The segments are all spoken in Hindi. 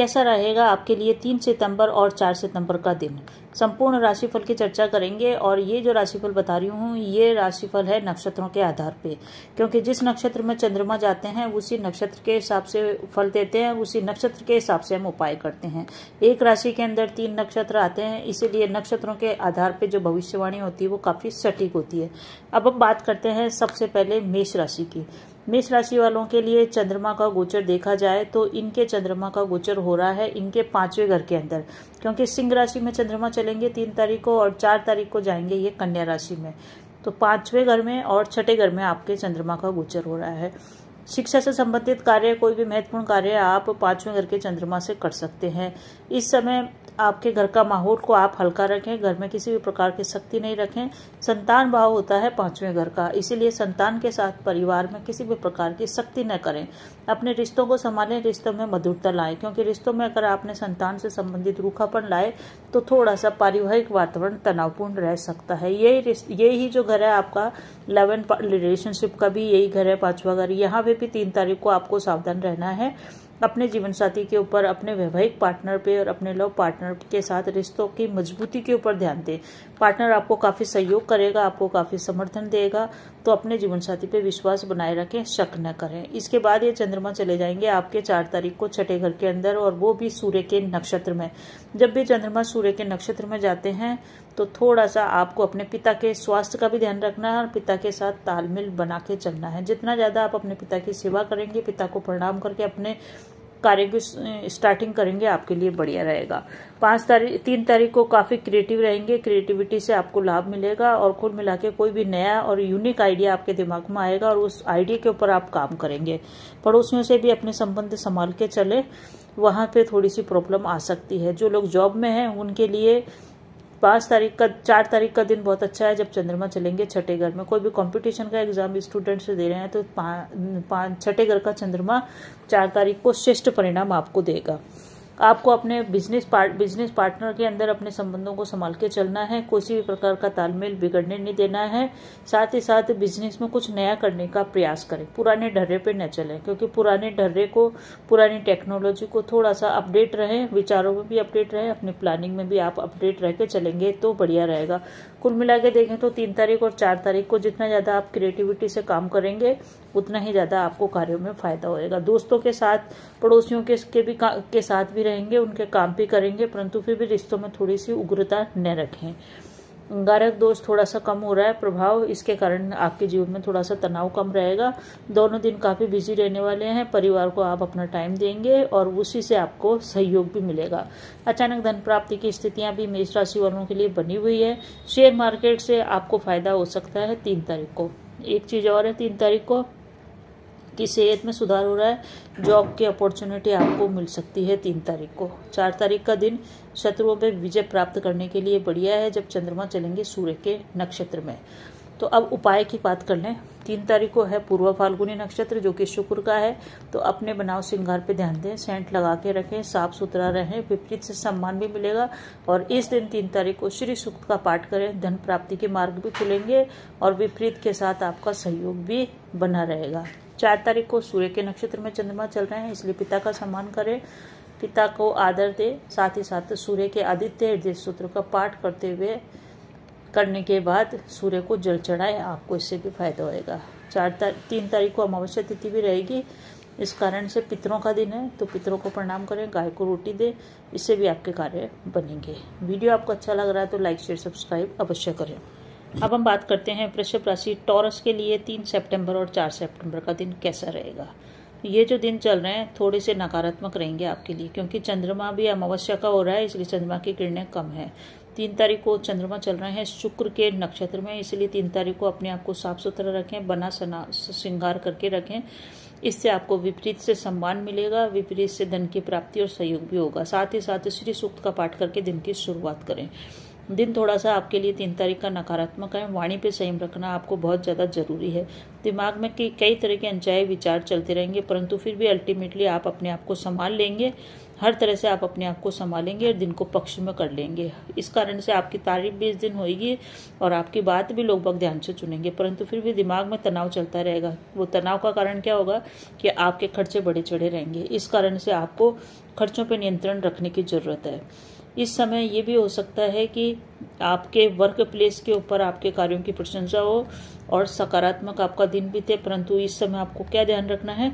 कैसा रहेगा आपके लिए तीन सितंबर और चार सितंबर का दिन? संपूर्ण राशिफल की चर्चा करेंगे और ये जो राशिफल बता रही हूँ, ये राशिफल है नक्षत्रों के आधार पे। क्योंकि जिस नक्षत्र में चंद्रमा जाते हैं, उसी नक्षत्र के हिसाब से फल देते हैं, उसी नक्षत्र के हिसाब से हम उपाय करते हैं। एक राशि के अंदर तीन नक्षत्र आते हैं, इसीलिए नक्षत्रों के आधार पर जो भविष्यवाणी होती है, वो काफ़ी सटीक होती है। अब हम बात करते हैं सबसे पहले मेष राशि की। मेष राशि वालों के लिए चंद्रमा का गोचर देखा जाए तो इनके चंद्रमा का गोचर हो रहा है इनके पाँचवें घर के अंदर, क्योंकि सिंह राशि में चंद्रमा चलेंगे तीन तारीख को और चार तारीख को जाएँगे ये कन्या राशि में। तो पाँचवें घर में और छठे घर में आपके चंद्रमा का गोचर हो रहा है। शिक्षा से संबंधित कार्य, कोई भी महत्वपूर्ण कार्य आप पाँचवें घर के चंद्रमा से कर सकते हैं। इस समय आपके घर का माहौल को आप हल्का रखें, घर में किसी भी प्रकार की शक्ति नहीं रखें। संतान भाव होता है पाँचवें घर का, इसीलिए संतान के साथ परिवार में किसी भी प्रकार की शक्ति न करें। अपने रिश्तों को संभालें, रिश्तों में मधुरता लाएँ, क्योंकि रिश्तों में अगर आपने संतान से संबंधित रूखापन लाए तो थोड़ा सा पारिवारिक वातावरण तनावपूर्ण रह सकता है। यही यही जो घर है आपका लव रिलेशनशिप का भी यही घर है पांचवा घर। यहाँ पे भी तीन तारीख को आपको सावधान रहना है। अपने जीवन साथी के ऊपर, अपने वैवाहिक पार्टनर पे और अपने लव पार्टनर के साथ रिश्तों की मजबूती के ऊपर ध्यान दें। पार्टनर आपको काफ़ी सहयोग करेगा, आपको काफ़ी समर्थन देगा तो अपने जीवन साथी पे विश्वास बनाए रखें, शक न करें। इसके बाद ये चंद्रमा चले जाएँगे आपके चार तारीख को छठे घर के अंदर और वो भी सूर्य के नक्षत्र में। जब भी चंद्रमा सूर्य के नक्षत्र में जाते हैं तो थोड़ा सा आपको अपने पिता के स्वास्थ्य का भी ध्यान रखना है और पिता के साथ तालमेल बना के चलना है। जितना ज़्यादा आप अपने पिता की सेवा करेंगे, पिता को प्रणाम करके अपने कार्य की स्टार्टिंग करेंगे, आपके लिए बढ़िया रहेगा। पाँच तारीख, तीन तारीख को काफ़ी क्रिएटिव रहेंगे क्रिएटिविटी से आपको लाभ मिलेगा और कुल मिला के कोई भी नया और यूनिक आइडिया आपके दिमाग में आएगा और उस आइडिया के ऊपर आप काम करेंगे। पड़ोसियों से भी अपने संबंध संभाल के चले, वहाँ पर थोड़ी सी प्रॉब्लम आ सकती है। जो लोग जॉब में हैं, उनके लिए पाँच तारीख का, चार तारीख का दिन बहुत अच्छा है, जब चंद्रमा चलेंगे छठे घर में। कोई भी कंपटीशन का एग्ज़ाम स्टूडेंट्स दे रहे हैं तो पाँच छठे घर का चंद्रमा चार तारीख को श्रेष्ठ परिणाम आपको देगा। आपको अपने बिज़नेस पार्ट बिज़नेस पार्टनर के अंदर अपने संबंधों को संभाल के चलना है किसी भी प्रकार का तालमेल बिगड़ने नहीं देना है, साथ ही साथ बिज़नेस में कुछ नया करने का प्रयास करें। पुराने ढर्रे पे न चलें, क्योंकि पुराने ढर्रे को, पुरानी टेक्नोलॉजी को थोड़ा सा अपडेट रहें, विचारों में भी अपडेट रहें, अपनी प्लानिंग में भी आप अपडेट रह के चलेंगे तो बढ़िया रहेगा। कुल मिला के देखें तो तीन तारीख और चार तारीख को जितना ज़्यादा आप क्रिएटिविटी से काम करेंगे, उतना ही ज़्यादा आपको कार्यों में फ़ायदा होएगा। दोस्तों के साथ, पड़ोसियों के भी के साथ भी रहेंगे, उनके काम भी करेंगे, परंतु फिर भी रिश्तों में थोड़ी सी उग्रता न रखें। गारक दोष थोड़ा सा कम हो रहा है, प्रभाव इसके कारण आपके जीवन में थोड़ा सा तनाव कम रहेगा। दोनों दिन काफ़ी बिज़ी रहने वाले हैं, परिवार को आप अपना टाइम देंगे और उसी से आपको सहयोग भी मिलेगा। अचानक धन प्राप्ति की स्थितियाँ भी मेष राशि वालों के लिए बनी हुई है। शेयर मार्केट से आपको फ़ायदा हो सकता है तीन तारीख को। एक चीज़ और है, तीन तारीख को की सेहत में सुधार हो रहा है जॉब की अपॉर्चुनिटी आपको मिल सकती है तीन तारीख को। चार तारीख का दिन शत्रुओं पर विजय प्राप्त करने के लिए बढ़िया है, जब चंद्रमा चलेंगे सूर्य के नक्षत्र में। तो अब उपाय की बात कर लें। तीन तारीख को है पूर्व फाल्गुनी नक्षत्र, जो कि शुक्र का है। तो अपने बनाव श्रृंगार पे ध्यान दें, सेंट लगा के रखें, साफ़ सुथरा रहें, विपरीत से सम्मान भी मिलेगा। और इस दिन तीन तारीख को श्री सुक्त का पाठ करें, धन प्राप्ति के मार्ग भी खुलेंगे और विपरीत के साथ आपका सहयोग भी बना रहेगा। चार तारीख को सूर्य के नक्षत्र में चंद्रमा चल रहे हैं इसलिए पिता का सम्मान करें। पिता को आदर दे साथ ही साथ सूर्य के आदित्य हृदय सूत्र का पाठ करते हुए करने के बाद सूर्य को जल चढ़ाए आपको इससे भी फ़ायदा होएगा। चार तार, तीन तारीख को अमावस्या तिथि भी रहेगी इस कारण से पितरों का दिन है तो पितरों को प्रणाम करें गाय को रोटी दे इससे भी आपके कार्य बनेंगे। वीडियो आपको अच्छा लग रहा है तो लाइक शेयर सब्सक्राइब अवश्य करें। अब हम बात करते हैं वृषभ राशि टॉरस के लिए तीन सितंबर और चार सितंबर का दिन कैसा रहेगा? ये जो दिन चल रहे हैं, थोड़े से नकारात्मक रहेंगे आपके लिए, क्योंकि चंद्रमा भी अमावस्या का हो रहा है, इसलिए चंद्रमा की किरणें कम है। तीन तारीख को चंद्रमा चल रहे हैं शुक्र के नक्षत्र में, इसलिए तीन तारीख को अपने आप को साफ़ सुथरा रखें, बना सना, श्रृंगार करके रखें। इससे आपको विपरीत से सम्मान मिलेगा, विपरीत से धन की प्राप्ति और सहयोग भी होगा। साथ ही साथ श्री सूक्त का पाठ करके दिन की शुरुआत करें। दिन थोड़ा सा आपके लिए तीन तारीख का नकारात्मक है। वाणी पे संयम रखना आपको बहुत ज़्यादा ज़रूरी है। दिमाग में कई कई तरह के अनचाहे विचार चलते रहेंगे, परंतु फिर भी अल्टीमेटली आप अपने आप को संभाल लेंगे। हर तरह से आप अपने आप को संभालेंगे और दिन को पक्ष में कर लेंगे। इस कारण से आपकी तारीफ़ भी इस दिन होगी और आपकी बात भी लोग बहुत ध्यान से चुनेंगे परंतु फिर भी दिमाग में तनाव चलता रहेगा। वो तनाव का कारण क्या होगा कि आपके खर्चे बड़े चढ़े रहेंगे। इस कारण से आपको खर्चों पर नियंत्रण रखने की ज़रूरत है। इस समय ये भी हो सकता है कि आपके वर्क प्लेस के ऊपर आपके कार्यों की प्रशंसा हो और सकारात्मक आपका दिन बीते, परंतु इस समय आपको क्या ध्यान रखना है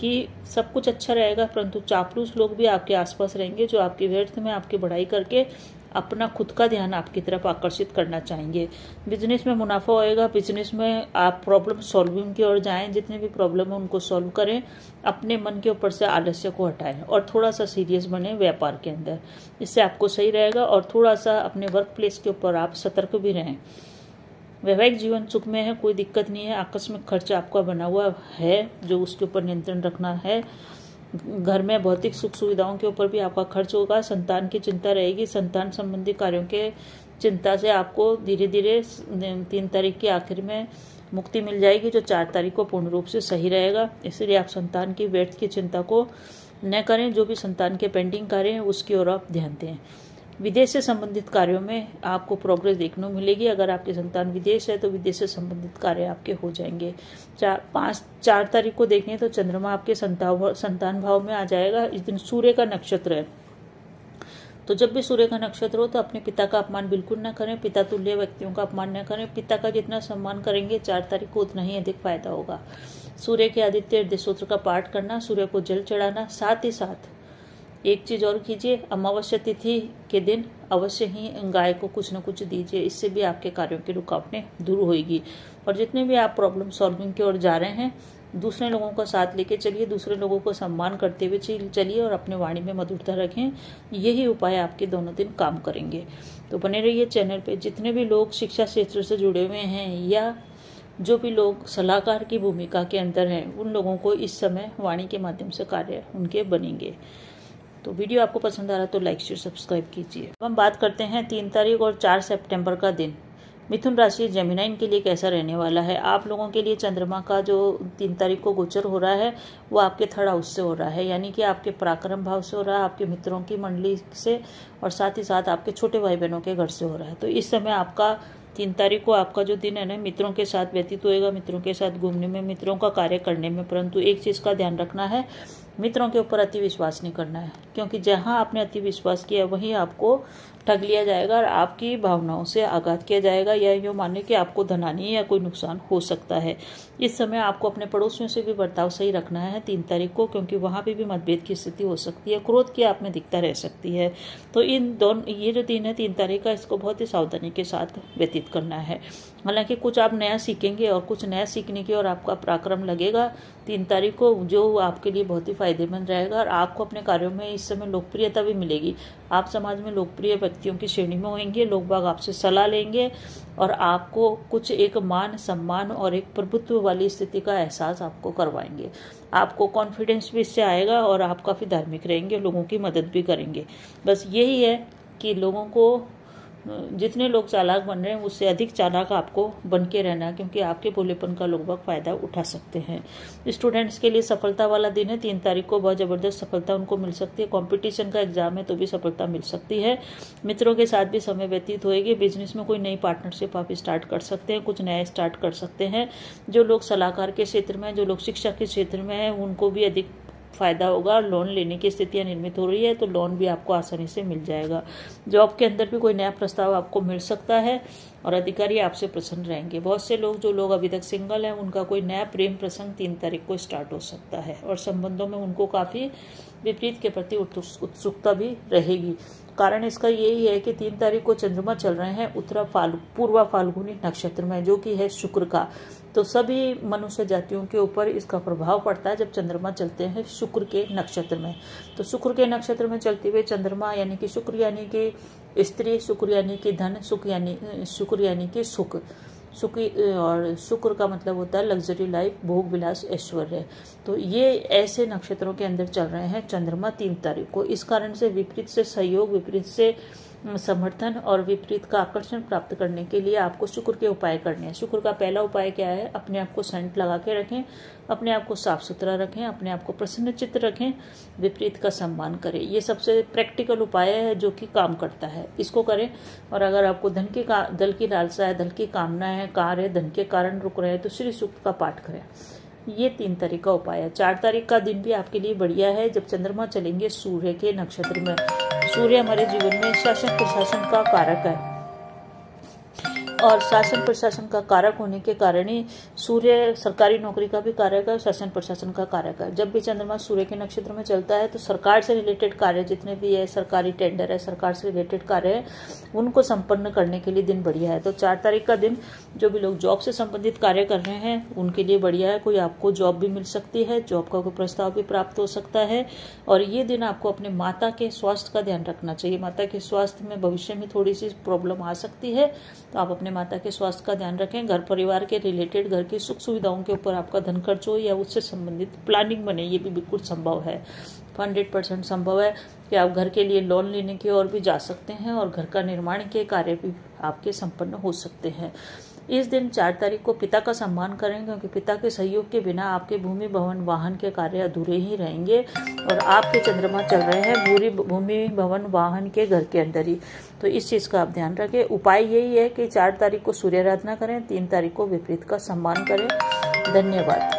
कि सब कुछ अच्छा रहेगा, परंतु चापलूस लोग भी आपके आसपास रहेंगे जो आपके व्यर्थ में आपकी बढ़ाई करके अपना खुद का ध्यान आपकी तरफ़ आकर्षित करना चाहेंगे। बिज़नेस में मुनाफा होएगा बिज़नेस में आप प्रॉब्लम सॉल्विंग की ओर जाएँ, जितने भी प्रॉब्लम है उनको सॉल्व करें, अपने मन के ऊपर से आलस्य को हटाएँ और थोड़ा सा सीरियस बने व्यापार के अंदर। इससे आपको सही रहेगा और थोड़ा सा अपने वर्क प्लेस के ऊपर आप सतर्क भी रहें। वैवाहिक जीवन सुख में है, कोई दिक्कत नहीं है, आकस्मिक खर्च आपका बना हुआ है, जो उसके ऊपर नियंत्रण रखना है। घर में भौतिक सुख सुविधाओं के ऊपर भी आपका खर्च होगा, संतान की चिंता रहेगी, संतान संबंधी कार्यों के चिंता से आपको धीरे धीरे तीन तारीख के आखिर में मुक्ति मिल जाएगी, जो चार तारीख को पूर्ण रूप से सही रहेगा। इसलिए आप संतान की व्यर्थ की चिंता को न करें, जो भी संतान के पेंडिंग कार्य हैं, उसकी ओर आप ध्यान दें। विदेश से संबंधित कार्यों में आपको प्रोग्रेस देखने को मिलेगी। अगर आपके संतान विदेश है तो विदेश से संबंधित कार्य आपके हो जाएँगे। चार, पाँच, चार तारीख को देखें तो चंद्रमा आपके संतान संतान भाव में आ जाएगा। इस दिन सूर्य का नक्षत्र है। तो जब भी सूर्य का नक्षत्र हो तो अपने पिता का अपमान बिल्कुल ना करें। पिता तुल्य व्यक्तियों का अपमान न करें। पिता का जितना सम्मान करेंगे, चार तारीख को उतना ही अधिक फ़ायदा होगा। सूर्य के आदित्य हृदय का पाठ करना, सूर्य को जल चढ़ाना, साथ ही साथ एक चीज़ और कीजिए, अमावस्या तिथि के दिन अवश्य ही गाय को कुछ न कुछ दीजिए, इससे भी आपके कार्यों की रुकावटें दूर होगी और जितने भी आप प्रॉब्लम सॉल्विंग की ओर जा रहे हैं, दूसरे लोगों का साथ लेके चलिए, दूसरे लोगों को सम्मान करते हुए चलिए और अपने वाणी में मधुरता रखें, यही उपाय आपके दोनों दिन काम करेंगे। तो बने रहिए चैनल पे। जितने भी लोग शिक्षा क्षेत्र से जुड़े हुए हैं या जो भी लोग सलाहकार की भूमिका के अंदर हैं, उन लोगों को इस समय वाणी के माध्यम से कार्य उनके बनेंगे। तो वीडियो आपको पसंद आ रहा तो लाइक शेयर सब्सक्राइब कीजिए। अब हम बात करते हैं तीन तारीख और चार सितंबर का दिन। मिथुन राशि जेमिनाइन के लिए कैसा रहने वाला है? आप लोगों के लिए चंद्रमा का जो तीन तारीख को गोचर हो रहा है, वो आपके थर्ड हाउस से हो रहा है। यानी कि आपके पराक्रम भाव से हो रहा है, आपके मित्रों की मंडली से और साथ ही साथ आपके छोटे भाई बहनों के घर से हो रहा है। तो इस समय आपका तीन तारीख को आपका जो दिन है ना, मित्रों के साथ व्यतीत होएगा, मित्रों के साथ घूमने में, मित्रों का कार्य करने में, परंतु एक चीज़ का ध्यान रखना है मित्रों के ऊपर अति विश्वास नहीं करना है, क्योंकि जहाँ आपने अति विश्वास किया, वहीं आपको ठग लिया जाएगा और आपकी भावनाओं से आघात किया जाएगा या यूँ माने कि आपको धनानी या कोई नुकसान हो सकता है। इस समय आपको अपने पड़ोसियों से भी बर्ताव सही रखना है तीन तारीख को, क्योंकि वहाँ पर भी मतभेद की स्थिति हो सकती है, क्रोध की आप में दिखता रह सकती है। तो इन दोनों, ये जो दिन है, तीन तारीख का, इसको बहुत ही सावधानी के साथ व्यतीत करना है। हालाँकि कुछ आप नया सीखेंगे और कुछ नया सीखने की और आपका पराक्रम लगेगा। तीन तारीख को जो आपके लिए बहुत ही फ़ायदेमंद रहेगा और आपको अपने कार्यों में इस समय लोकप्रियता भी मिलेगी। आप समाज में लोकप्रिय व्यक्तियों की श्रेणी में होंगे, लोग बाग आपसे सलाह लेंगे और आपको कुछ एक मान, सम्मान और एक प्रभुत्व वाली स्थिति का एहसास आपको करवाएँगे। आपको कॉन्फिडेंस भी इससे आएगा और आप काफ़ी धार्मिक रहेंगे, लोगों की मदद भी करेंगे। बस यही है कि लोगों को जितने लोग चालाक बन रहे हैं, उससे अधिक चालाक आपको बन के रहना क्योंकि आपके भोलेपन का लोग बहुत फ़ायदा उठा सकते हैं। स्टूडेंट्स के लिए सफलता वाला दिन है, तीन तारीख को बहुत ज़बरदस्त सफलता उनको मिल सकती है। कंपटीशन का एग्ज़ाम है तो भी सफलता मिल सकती है। मित्रों के साथ भी समय व्यतीत होएगी। बिज़नेस में कोई नई पार्टनरशिप आप स्टार्ट कर सकते हैं, कुछ नया स्टार्ट कर सकते हैं। जो लोग सलाहकार के क्षेत्र में जो लोग शिक्षा के क्षेत्र में हैं, उनको भी अधिक फ़ायदा होगा लोन लेने की स्थितियाँ निर्मित हो रही है तो लोन भी आपको आसानी से मिल जाएगा। जॉब के अंदर भी कोई नया प्रस्ताव आपको मिल सकता है और अधिकारी आपसे प्रसन्न रहेंगे। बहुत से लोग, जो लोग अभी तक सिंगल हैं, उनका कोई नया प्रेम प्रसंग तीन तारीख को स्टार्ट हो सकता है और संबंधों में उनको काफ़ी विपरीत के प्रति उत्सुकता भी रहेगी। कारण इसका यही है कि तीन तारीख को चंद्रमा चल रहे हैं उत्तरा फाल्गु पूर्वा फाल्गुनी नक्षत्र में, जो कि है शुक्र का। तो सभी मनुष्य जातियों के ऊपर इसका प्रभाव पड़ता है जब चंद्रमा चलते हैं शुक्र के नक्षत्र में। तो शुक्र के नक्षत्र में चलते हुए चंद्रमा यानी कि शुक्र यानी कि स्त्री, शुक्र यानी कि धन सुख यानी, शुक्र यानी कि सुख। सुखी और शुक्र का मतलब होता है लग्जरी लाइफ भोग विलास ऐश्वर्य। तो ये ऐसे नक्षत्रों के अंदर चल रहे हैं, चंद्रमा तीन तारीख को। इस कारण से विपरीत से सहयोग, विपरीत से समर्थन और विपरीत का आकर्षण प्राप्त करने के लिए आपको शुक्र के उपाय करने हैं। शुक्र का पहला उपाय क्या है? अपने आप को सेंट लगा के रखें, अपने आप को साफ़ सुथरा रखें, अपने आप को प्रसन्न चित्त रखें, विपरीत का सम्मान करें। ये सबसे प्रैक्टिकल उपाय है जो कि काम करता है। इसको करें और अगर आपको धन के का दल की लालसा है, धन की कामना है कार है धन के कारण रुक रहे हैं तो श्री सूक्त का पाठ करें। ये तीन तारीख का उपाय है। चार तारीख का दिन भी आपके लिए बढ़िया है। जब चंद्रमा चलेंगे, सूर्य के नक्षत्र में। सूर्य हमारे जीवन में शासन प्रशासन का कारक है। और शासन प्रशासन का कारक होने के कारण ही सूर्य सरकारी नौकरी का भी कारक है शासन प्रशासन का कारक है। जब भी चंद्रमा सूर्य के नक्षत्र में चलता है तो सरकार से रिलेटेड कार्य जितने भी है, सरकारी टेंडर है, सरकार से रिलेटेड कार्य है, उनको संपन्न करने के लिए दिन बढ़िया है। तो चार तारीख का दिन, जो भी लोग जॉब से संबंधित कार्य कर रहे हैं, उनके लिए बढ़िया है। कोई आपको जॉब भी मिल सकती है जॉब का कोई प्रस्ताव भी प्राप्त हो सकता है। और ये दिन आपको अपने माता के स्वास्थ्य का ध्यान रखना चाहिए। माता के स्वास्थ्य में भविष्य में थोड़ी सी प्रॉब्लम आ सकती है तो आप अपने अपने माता के स्वास्थ्य का ध्यान रखें। घर परिवार के रिलेटेड घर की सुख सुविधाओं के ऊपर आपका धन खर्च हो या उससे संबंधित प्लानिंग बने, ये भी बिल्कुल संभव है। हंड्रेड परसेंट संभव है कि आप घर के लिए लोन लेने की ओर भी जा सकते हैं और घर का निर्माण के कार्य भी आपके संपन्न हो सकते हैं। इस दिन चार तारीख को पिता का सम्मान करें, क्योंकि पिता के सहयोग के बिना आपके भूमि, भवन, वाहन के कार्य अधूरे ही रहेंगे और आपके चंद्रमा चल रहे हैं भूरी भूमि, भवन, वाहन के घर के अंदर ही। तो इस चीज़ का आप ध्यान रखें। उपाय यही है कि चार तारीख को सूर्य आराधना करें, तीन तारीख को विपरीत का सम्मान करें। धन्यवाद।